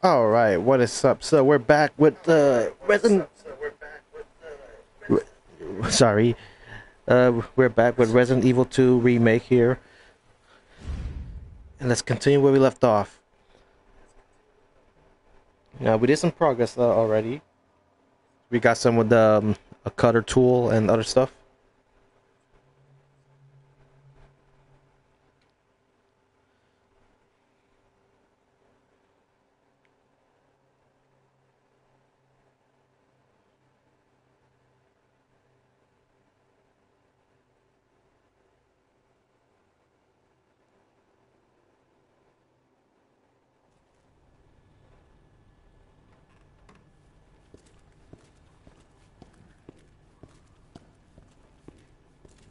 All right, what is up? So we're back with the uh, Resident. Sorry, uh, we're back with Resident Evil 2 remake here, and let's continue where we left off. Now we did some progress uh, already. We got some with the um, a cutter tool and other stuff.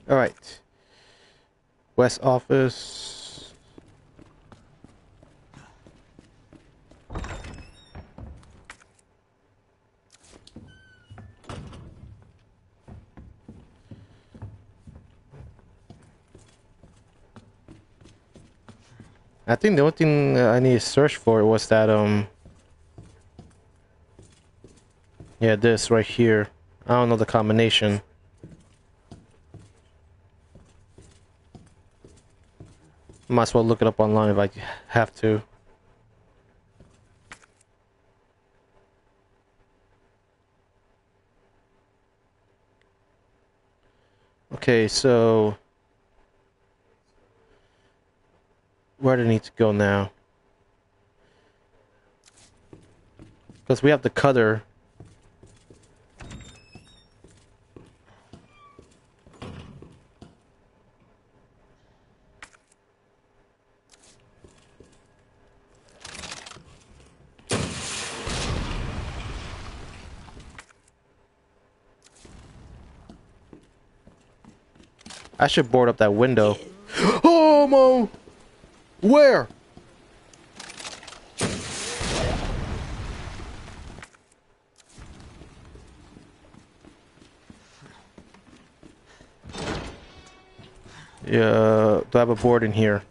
All right. West office. I think the only thing I need to search for was that um yeah this right here. I don't know the combination. Might as well look it up online if I have to. Okay, so where do I need to go now? Because we have the cutter I should board up that window. Oh, Mo! Where? Yeah, do I have a board in here?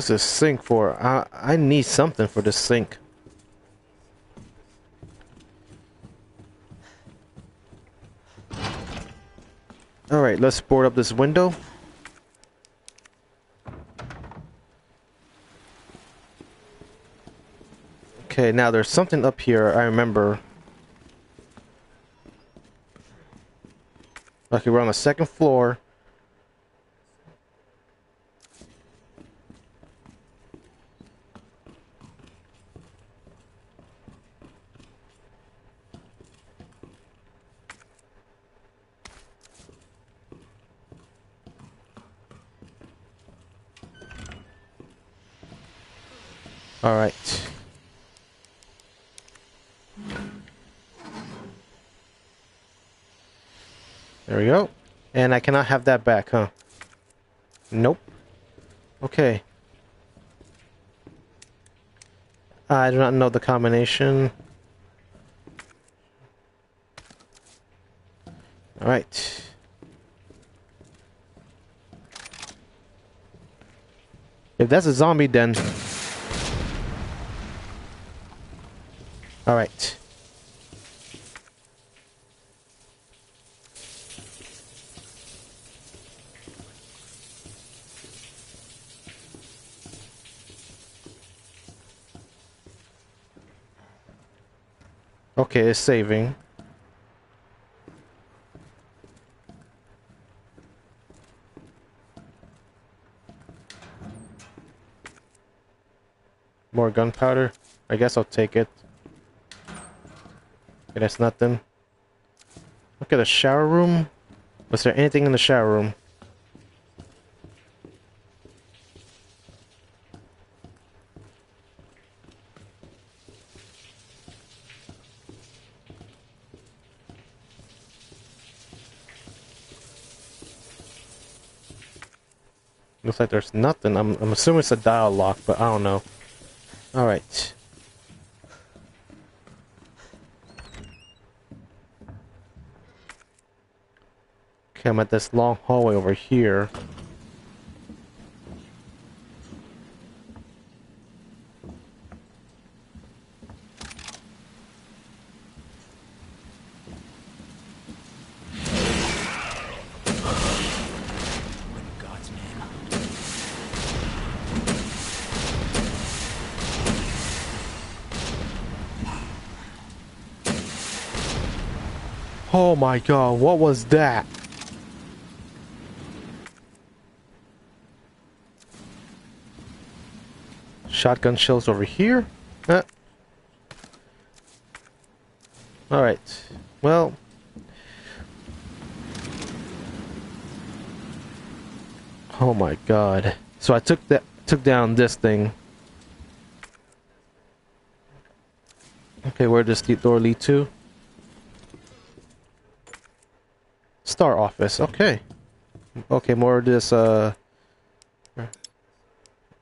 What's this sink for? I I need something for this sink. All right, let's board up this window. Okay, now there's something up here I remember. Okay, we're on the second floor. All right. There we go. And I cannot have that back, huh? Nope. Okay. I do not know the combination. Alright. If that's a zombie, then... Alright. It's saving. More gunpowder? I guess I'll take it. Okay, that's nothing. Look at the shower room. Was there anything in the shower room? Looks like there's nothing. I'm, I'm assuming it's a dial lock, but I don't know. Alright. Okay, I'm at this long hallway over here. My god, what was that? Shotgun shells over here? Uh. Alright. Well. Oh my god. So I took that took down this thing. Okay, where does the door lead to? Okay. Okay, more of this. Uh,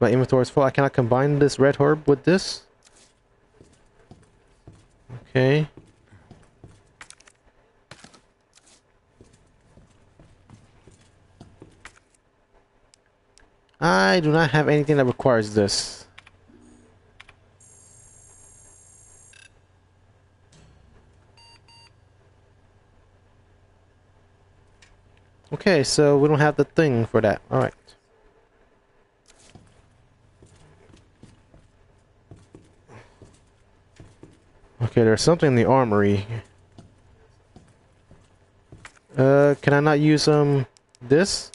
my inventory is full. I cannot combine this red herb with this. Okay. I do not have anything that requires this. Okay, so we don't have the thing for that. Alright. Okay, there's something in the armory. Uh, can I not use, um, this?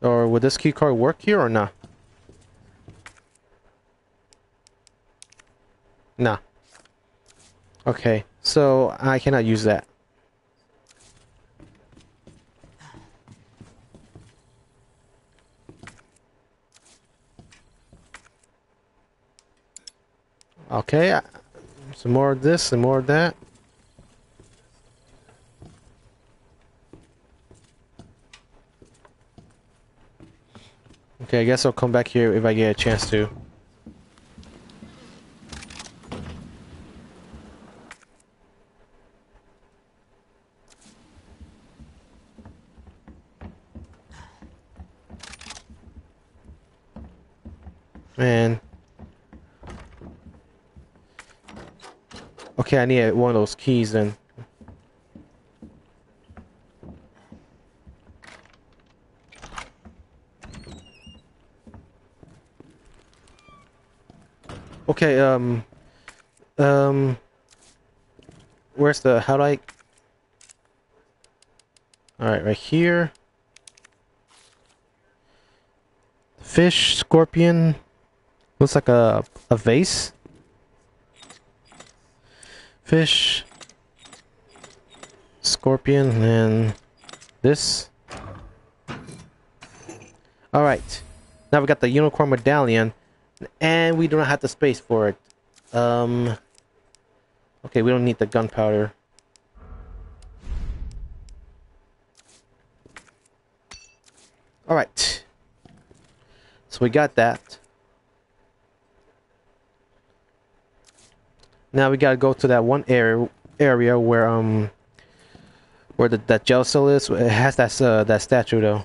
Or would this key card work here or not? Nah. Okay, so I cannot use that. Okay, some more of this, some more of that. Okay, I guess I'll come back here if I get a chance to. Man. Okay, I need one of those keys then. Okay, um, um, where's the, how do I, alright, right here, fish, scorpion, looks like a, a vase, fish, scorpion, and this, alright, now we got the unicorn medallion, and we do not have the space for it. Um, okay, we don't need the gunpowder. Alright. So we got that. Now we gotta go to that one area area where um where the that gel cell is. It has that uh, that statue though.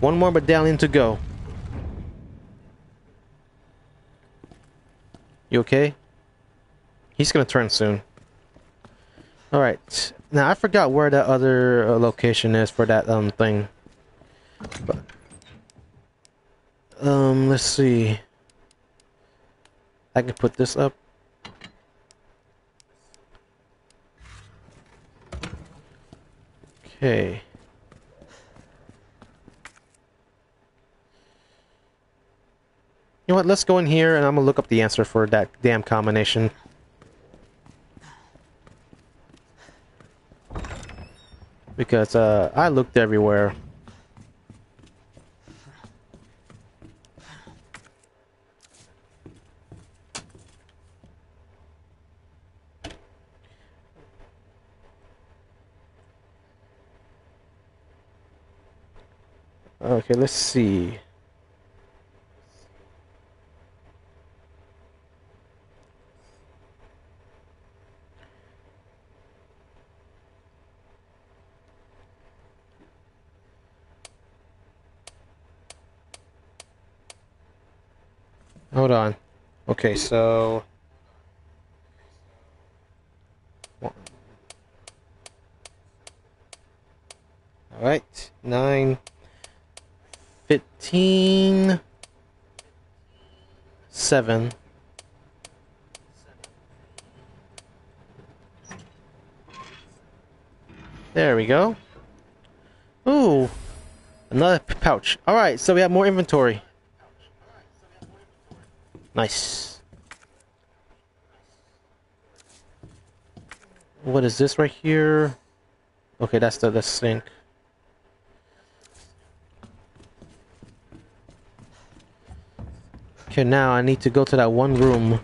One more medallion to go. You okay? He's gonna turn soon. Alright. Now, I forgot where that other uh, location is for that um thing. But, um, let's see. I can put this up. Okay. You know what? Let's go in here and I'm gonna look up the answer for that damn combination. Because uh, I looked everywhere. Okay, let's see. Hold on. Okay, so All right, nine, fifteen, seven. There we go. Ooh, another pouch. All right, so we have more inventory. Nice. What is this right here? Okay, that's the, the sink. Okay, now I need to go to that one room.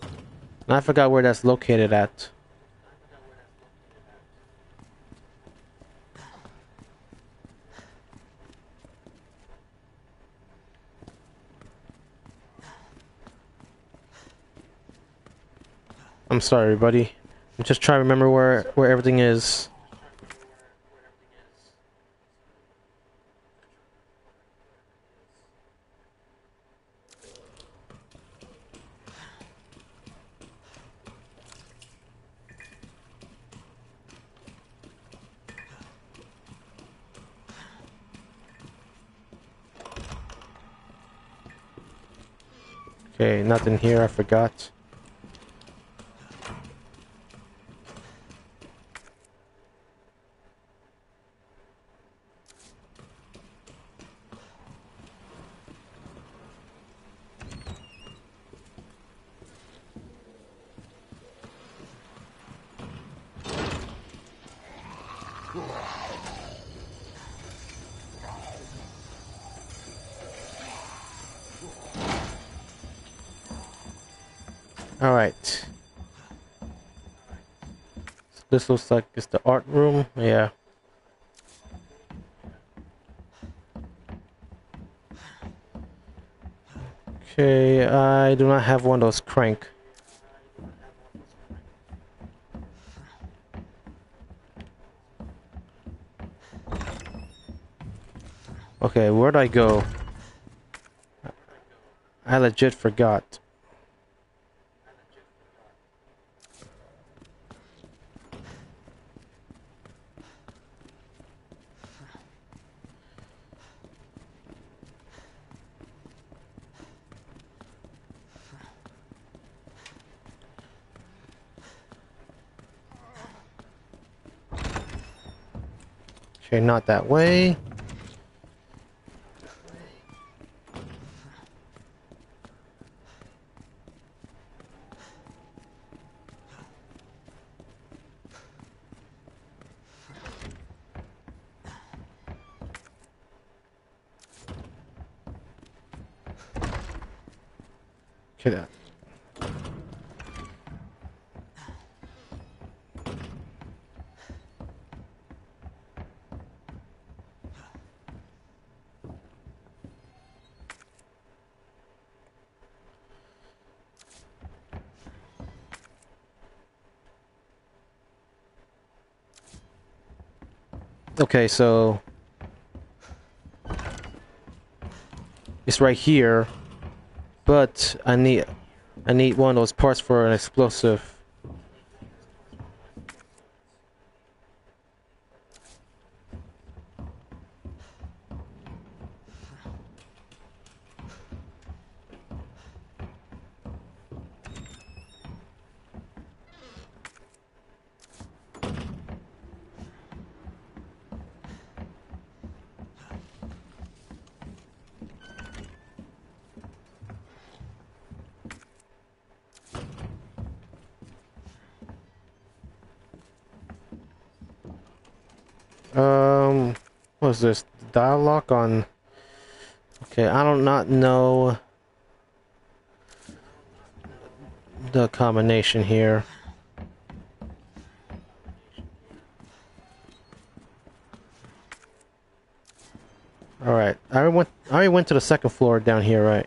And I forgot where that's located at. I'm sorry, buddy. I'm just trying to remember where where everything is. Okay, nothing here. I forgot. This looks like it's the art room. Yeah. Okay, I do not have one of those crank. Okay, where'd I go? I legit forgot. Okay, not that way. Okay, that. Okay, so it's right here, but I need I need one of those parts for an explosive. What's this? Dial lock on... Okay, I do not know... The combination here. Alright, I went I went to the second floor down here, right?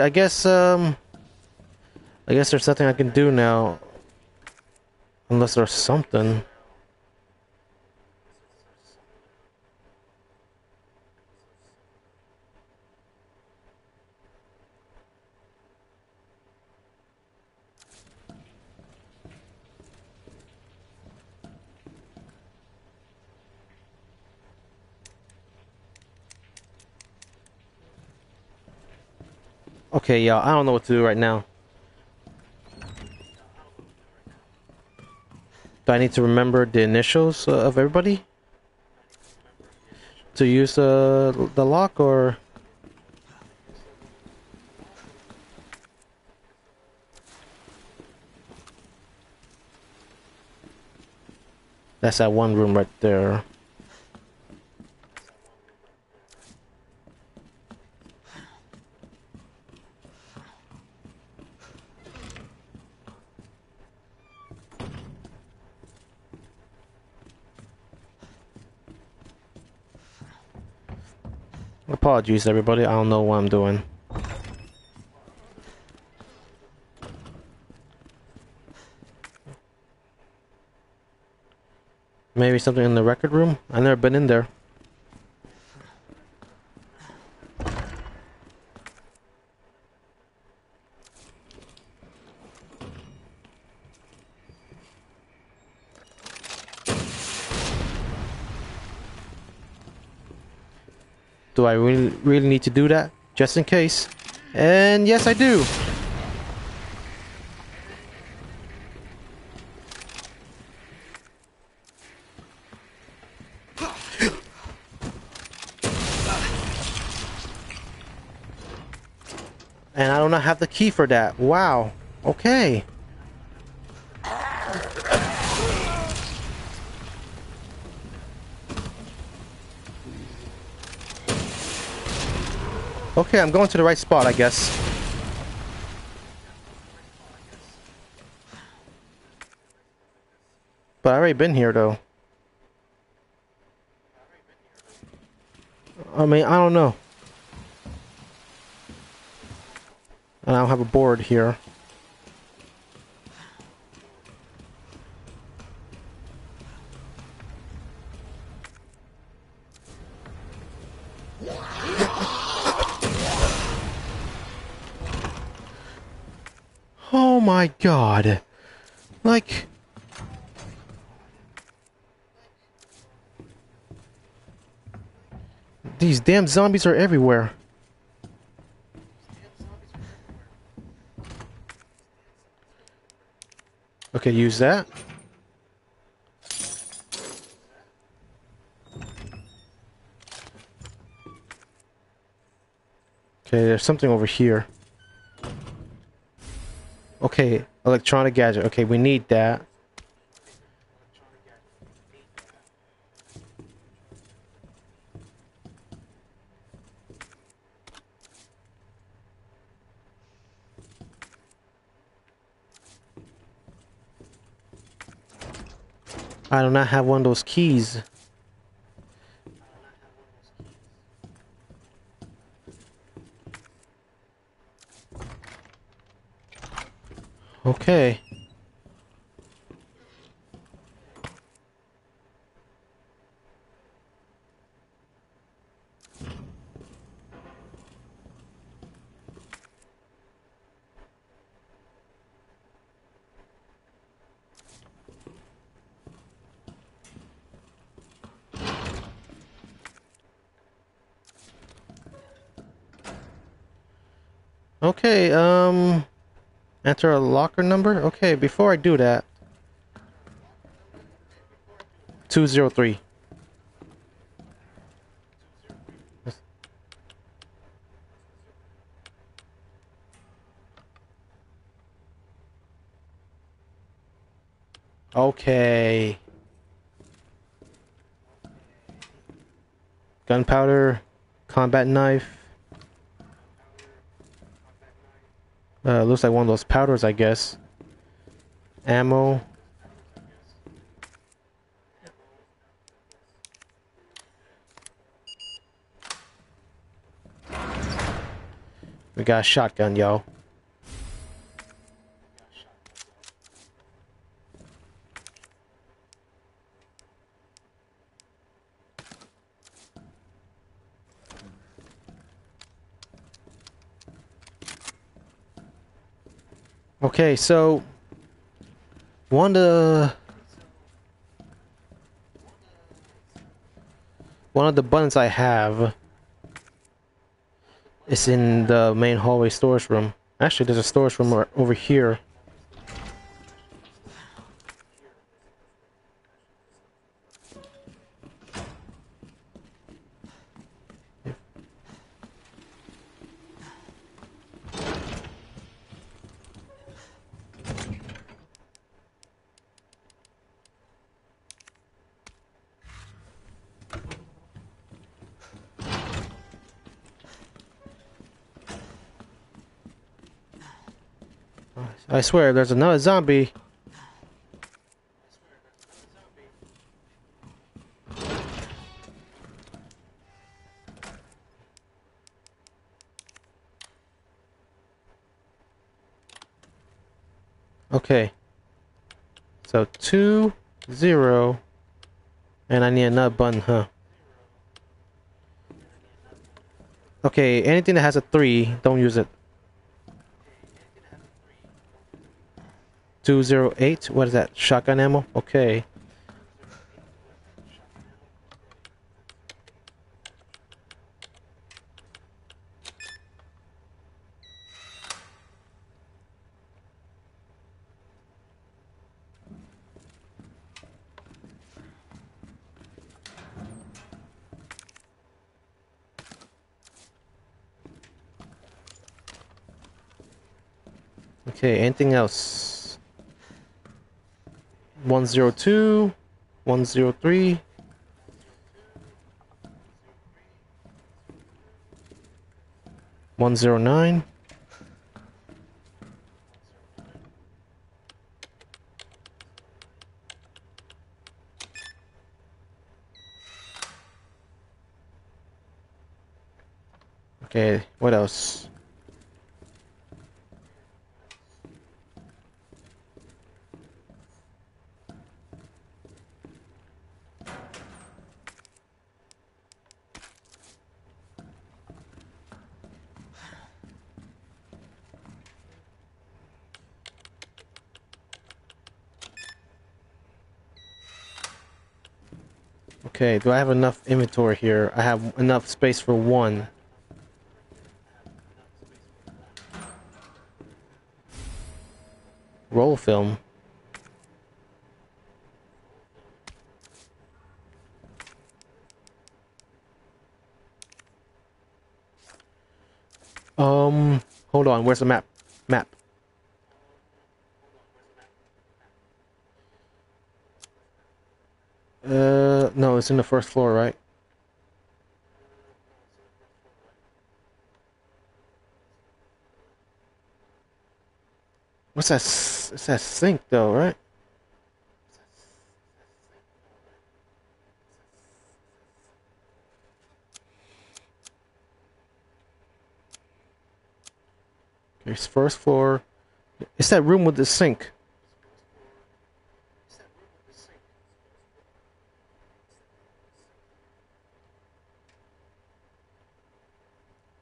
I guess um I guess there's nothing I can do now. Unless there's something. Okay, y'all, I don't know what to do right now. Do I need to remember the initials uh, of everybody? To use uh, the lock or... That's that one room right there. Everybody. I don't know what I'm doing. Maybe something in the record room? I've never been in there. Do I really, need to do that? Just in case. And yes, I do. And I do not have the key for that. Wow. Okay. Okay, I'm going to the right spot, I guess. But I've already been here, though. I mean, I don't know. And I don't have a board here. My god. Like... These damn zombies are everywhere. Okay, use that. Okay, there's something over here. Okay, electronic gadget. Okay, we need that. I do not have one of those keys. Okay. Okay, um... Enter a locker number? Okay, before I do that... 203. Okay. Gunpowder, combat knife, Uh, looks like one of those powders, I guess. Ammo. We got a shotgun, yo. Okay, so one of the one of the buttons I have is in the main hallway storage room. Actually, there's a storage room over here. I swear, there's another zombie. Okay. So two, zero, and I need another button, huh? Okay, anything that has a three, don't use it. 208 what is that shotgun ammo? Okay. Okay anything else 102 103 109 Okay, what else? Okay, do I have enough inventory here? I have enough space for one. Roll film. Um, hold on, where's the map? Map. Uh, no, it's in the first floor, right? What's that? It's that sink, though, right? Okay, it's first floor. It's that room with the sink.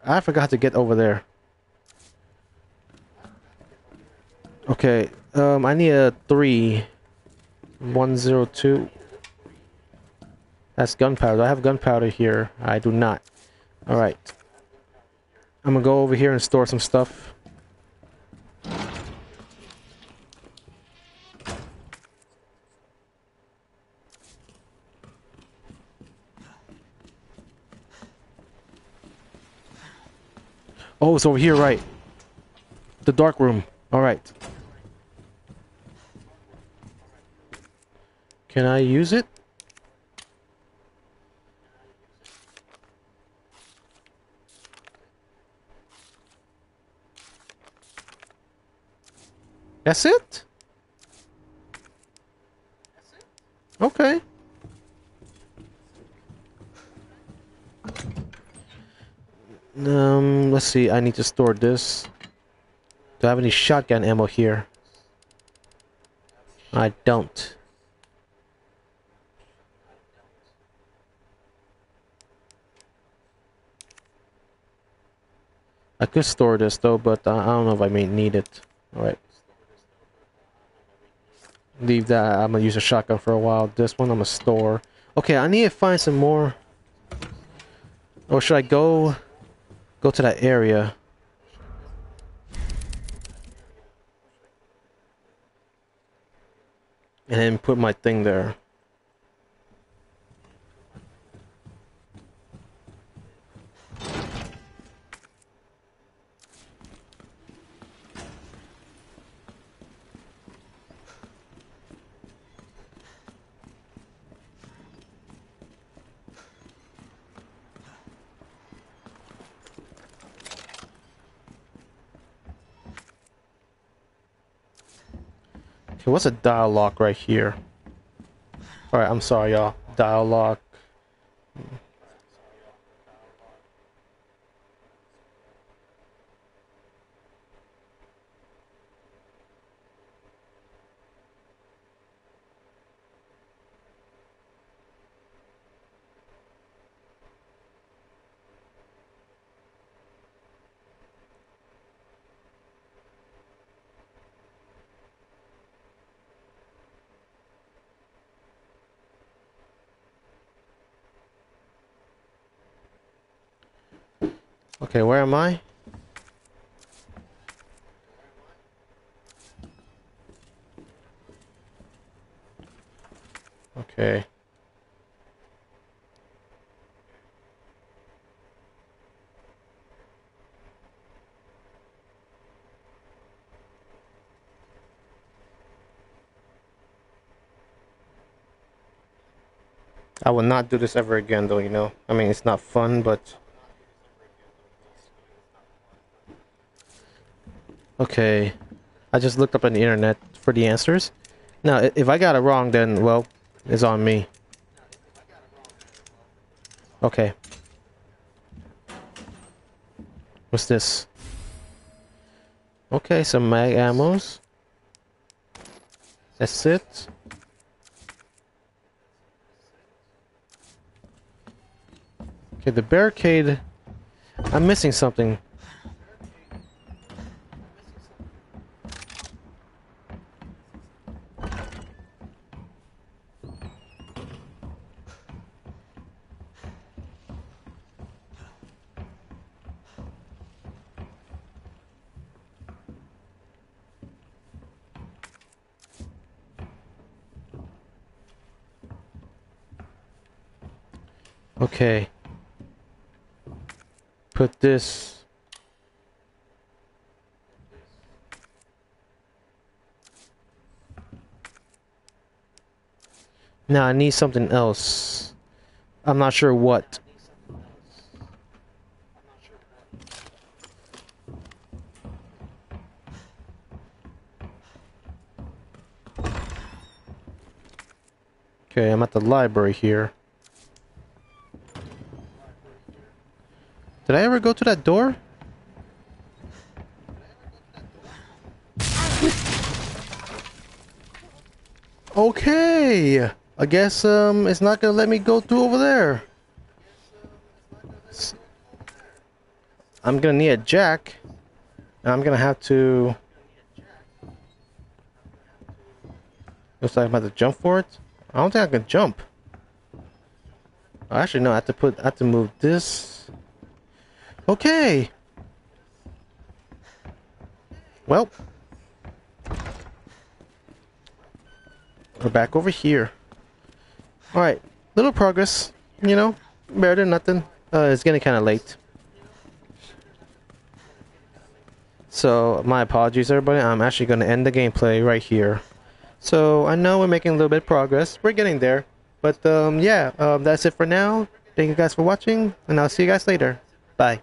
I forgot to get over there. Okay, um, I need a three. One zero two. That's gunpowder. I have gunpowder here. I do not. All right. I'm gonna go over here and store some stuff. It's over here, right? The dark room. All right. Can I use it? That's it? Okay. Um, see. I need to store this. Do I have any shotgun ammo here? I don't. I could store this though, but I I don't know if I may need it. Alright. Leave that. I'm gonna use a shotgun for a while. This one I'm gonna store. Okay, I need to find some more. Or should I go go to that area? And then put my thing there. Okay, what's a dial lock right here? Alright, I'm sorry, y'all. Dial lock. Okay, where am I? Okay. I will not do this ever again though, you know. I mean, it's not fun, but Okay. I just looked up on the internet for the answers. Now, if I got it wrong, then, well, it's on me. Okay. What's this? Okay, some mag ammos. That's it. Okay, the barricade. I'm missing something. Okay. Put this. Now I need something else. I'm not sure what. Okay, I'm at the library here. Did I ever go to that door? Okay. I guess um it's not gonna let me go through over there. I'm gonna need a jack. And I'm gonna have to Looks like I'm about to jump for it. I don't think I can jump. Actually no, I have to put I have to move this. Okay. Well. We're back over here. Alright. Little progress. You know, better than nothing. Uh, it's getting kind of late. So, my apologies, everybody. I'm actually going to end the gameplay right here. So I know we're making a little bit of progress. We're getting there. But um, yeah, um, that's it for now. Thank you guys for watching, and I'll see you guys later. Bye.